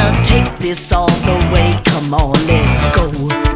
gonna take this all the way. Come on, let's go.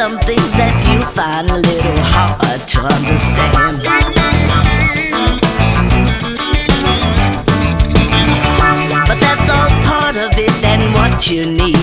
some things that you find a little hard to understand. But that's all part of it and what you need.